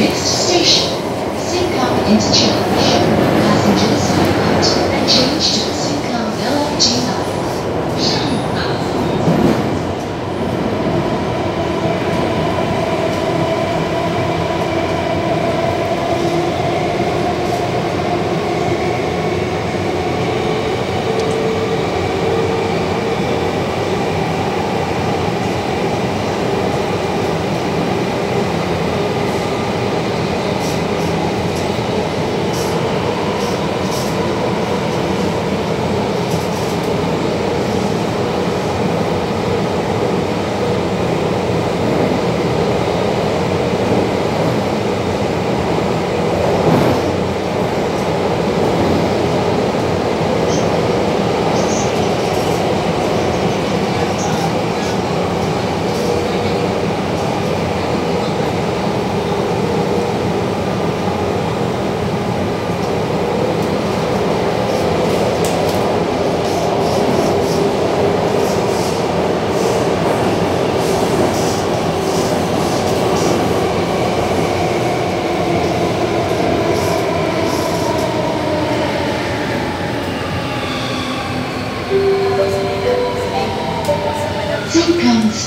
Next station. este anjo nasce de espírito gente.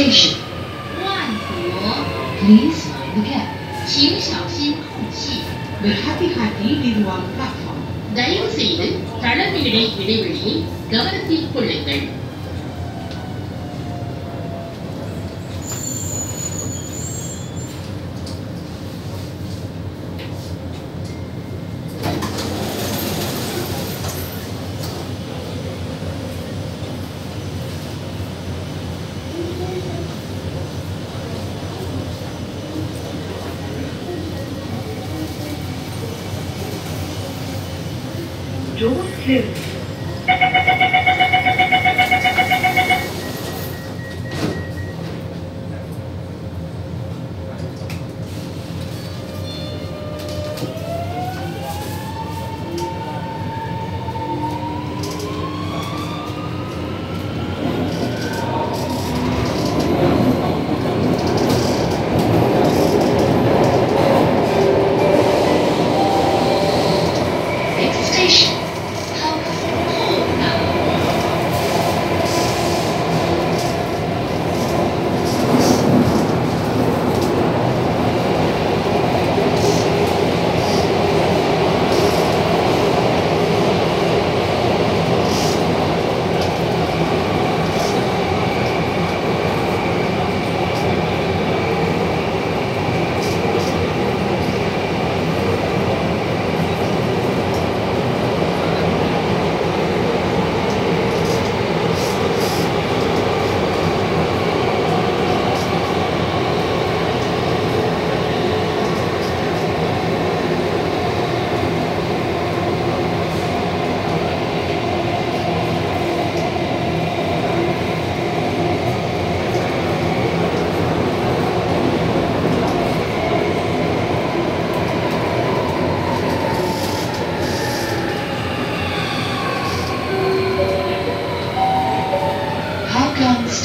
Station. Please mind the gap. The Happy Happy is one platform. தயவு செய்து தளமிடை இடைவெளியை கவனத்தில் கொள்ளுங்கள் Don't.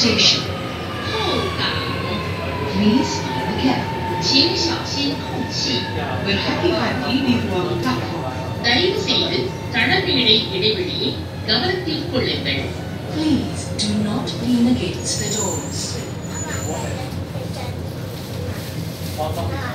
station. 后港， Please mind the gap. 请小心空气。 Berhati-hati di ruang platform. தயவு செய்து தளர்விடை இடைவெளியை கவனத்தில் கொள்ளுங்கள் Please do not lean against the doors. Thank you.